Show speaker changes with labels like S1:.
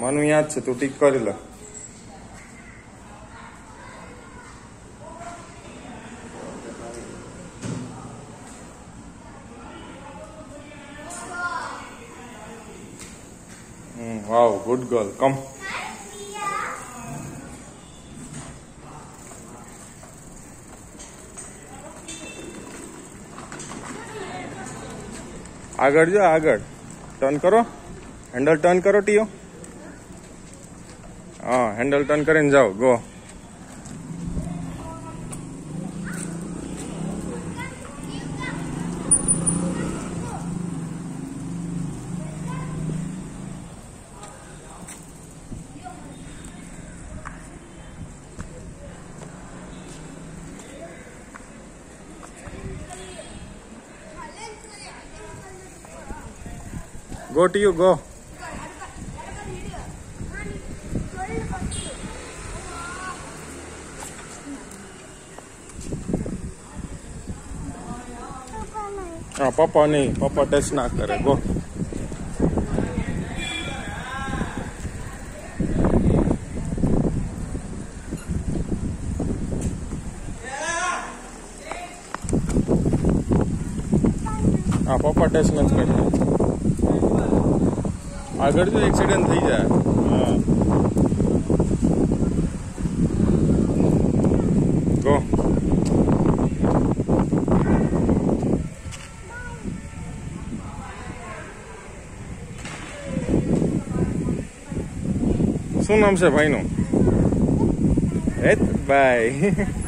S1: મને યાદ છે તું ટીક કરી લે વાવ ગુડ ગર્લ કમ આગળ જો આગળ ટર્ન કરો હેન્ડલ ટર્ન કરો ટીઓ હા હેન્ડલ ટર્ન કરીને જાઓ ગો ગો ટીયુ ગો હા પપ્પા નહીં પપ્પા ટચ ના કરે ગો હા પપ્પા ટચ નથી કરતા આગળ જો એક્સિડન્ટ થઈ જાય હા ગો શું નામ છે ભાઈનું? હેતભાઈ